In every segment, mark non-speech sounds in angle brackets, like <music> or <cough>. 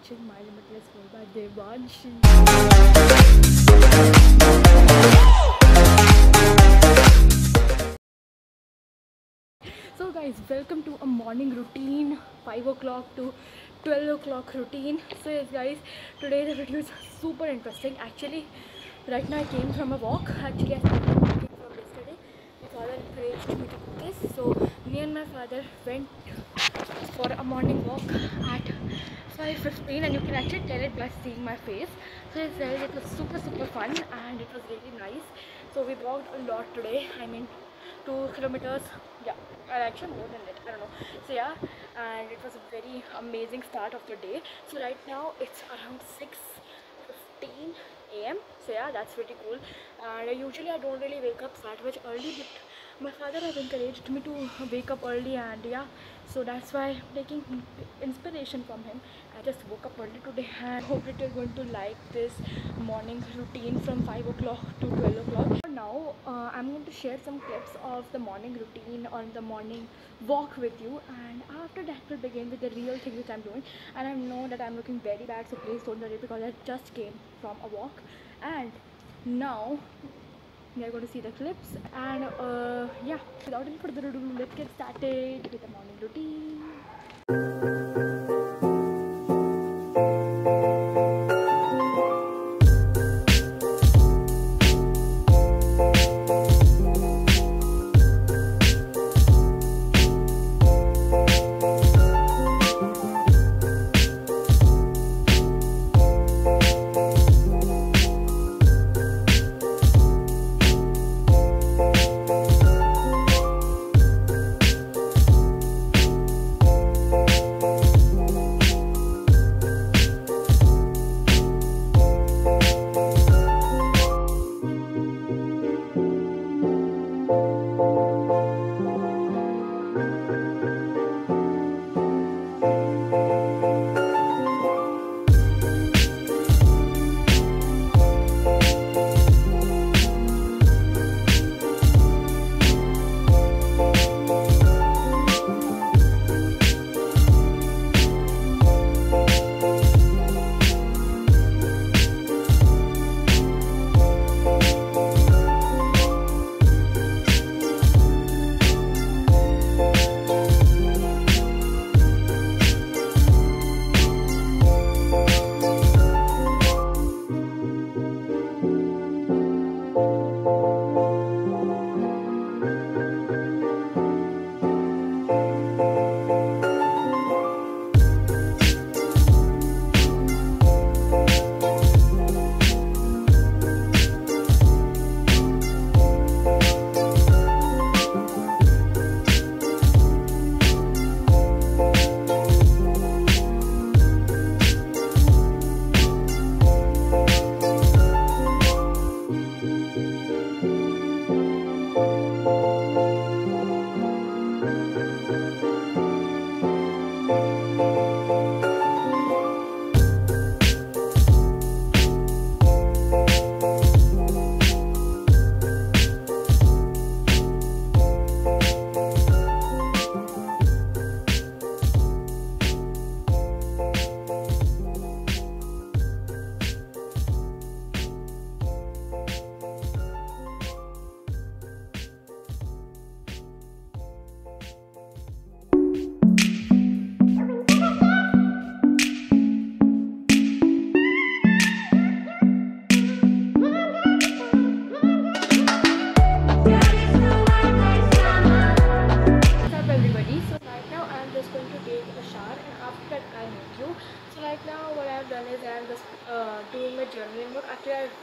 watching My Limitless World by Devanshi. So guys, welcome to a morning routine. 5 o'clock to 12 o'clock routine. So yes guys, today the video is super interesting. Actually, right now I came from a walk. Actually, I started walking from yesterday. Father encouraged me to do this. So me and my father went for a morning walk at 5.15 and you can actually tell it by seeing my face. So yes guys, it was super super fun and it was really nice. So we walked a lot today. I mean, two kilometers yeah or actually more than that i don't know so yeah and it was a very amazing start of the day so right now it's around 6:15 a.m so yeah that's pretty cool. And usually i don't really wake up that much early but my father has encouraged me to wake up early and yeah so that's why i'm taking inspiration from him. I just woke up early today <laughs> and hope that you're going to like this morning routine from 5 o'clock to 12 o'clock. Now uh, i'm going to share some clips of the morning routine or the morning walk with you. And after that we'll begin with the real thing which i'm doing. And i know that i'm looking very bad so please don't worry because i just came from a walk and now we are going to see the clips. And uh, yeah without any further ado let's get started with the morning routine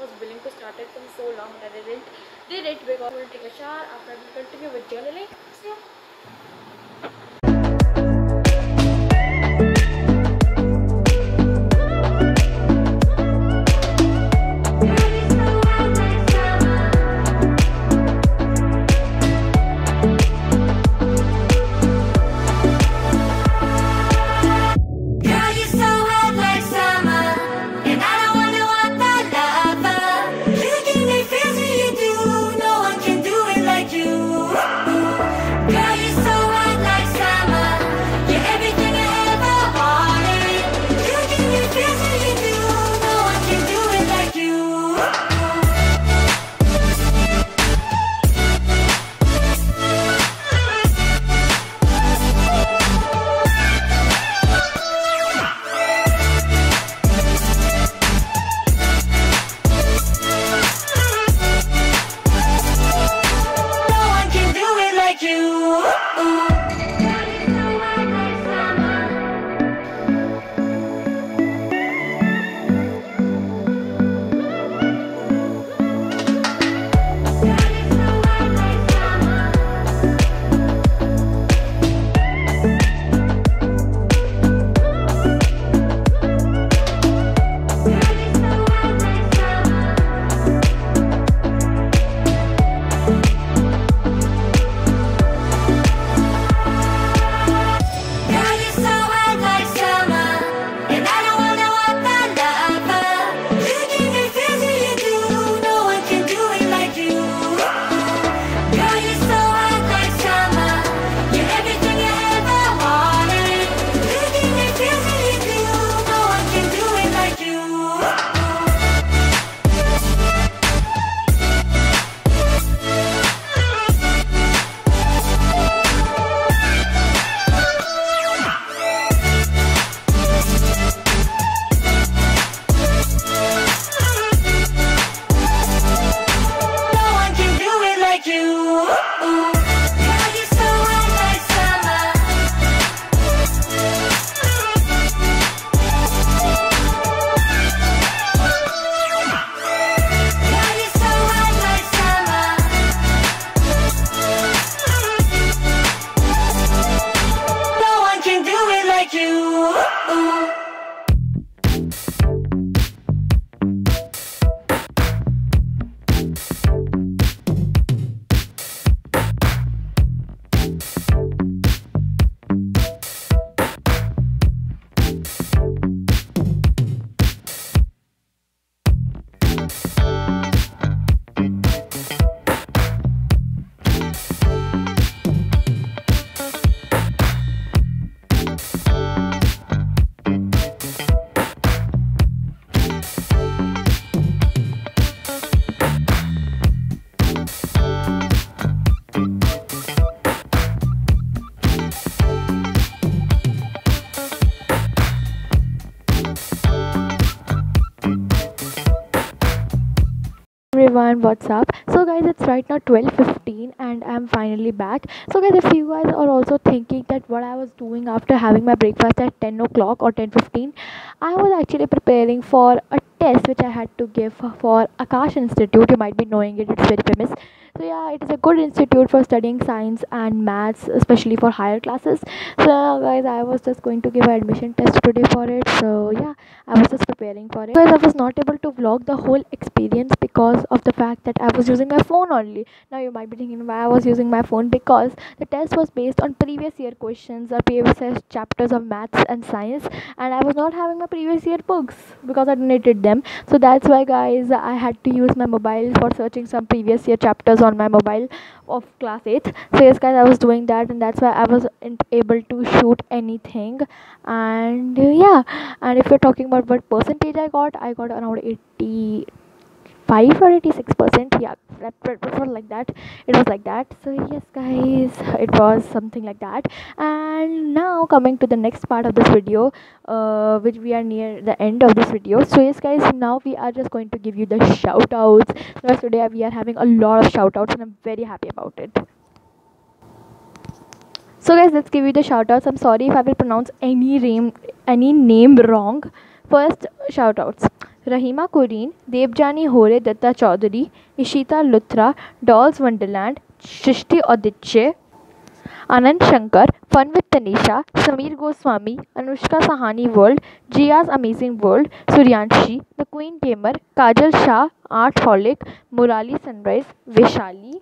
was willing to start it from so long that I didn't did it because I will take a shower after will continue with journaling. So yeah. Everyone what's up? So guys it's right now 12:15 and i'm finally back. So guys if you guys are also thinking that what i was doing after having my breakfast at 10 o'clock or 10:15 i was actually preparing for a test which i had to give for akash institute. You might be knowing it it's very famous so yeah it is a good institute for studying science and maths especially for higher classes. So guys i was just going to give an admission test today for it. So yeah i was just preparing for it. Guys i was not able to vlog the whole experience because of the fact that i was using my phone only. Now you might be thinking why i was using my phone? Because the test was based on previous year questions or previous chapters of maths and science and i was not having my previous year books because i donated them. So that's why guys i had to use my mobile for searching some previous year chapters on my mobile of class 8 so yes guys i was doing that and that's why i wasn't able to shoot anything. And uh, yeah and if you're talking about what percentage i got i got around 80 5 or 86 percent yeah that, was like that. It was like that. So yes guys it was something like that. And now coming to the next part of this video uh, which we are near the end of this video. So yes guys now we are just going to give you the shout outs so today we are having a lot of shout outs and i'm very happy about it. So guys let's give you the shout outs i'm sorry if i will pronounce any name any name wrong. First shout outs Rahima Kurien, Devjani Hore, Datta Chaudhary, Ishita Luthra, dolls wonderland, Srishti Auditya Anand Shankar fun with Tanisha, Sameer Goswami, Anushka Sahni world, Jiya's amazing world, Suryanshi, the queen gamer, Kajal Shah, artholic, Murali sunrise, Vaishali.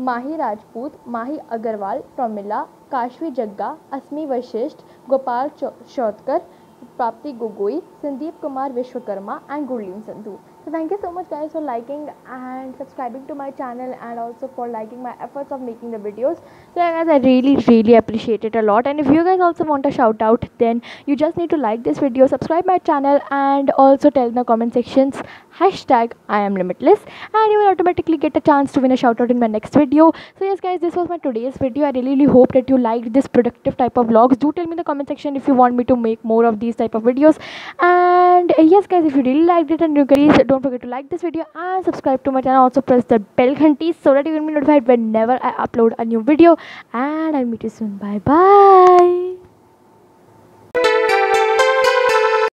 Mahi Rajput, Mahi Agarwal, Pramila, Kashvi Jagga, Asmi Vashishth, Gopal Chau Chautkar Prapti Gogoi Sandeep Kumar Vishwakarma and Gurleen Sandhu. So thank you so much guys for liking and subscribing to my channel and also for liking my efforts of making the videos. So guys I really really appreciate it a lot and if you guys also want a shout out then you just need to like this video, subscribe my channel and also tell in the comment sections hashtag I am limitless and you will automatically get a chance to win a shout out in my next video. So yes guys this was my today's video. I really, really hope that you liked this productive type of vlogs. Do tell me in the comment section if you want me to make more of these type of videos and yes guys if you really liked it and you guys don't forget to like this video and subscribe to my channel. Also press the bell ghunty so that you will be notified whenever i upload a new video. And i'll meet you soon. Bye bye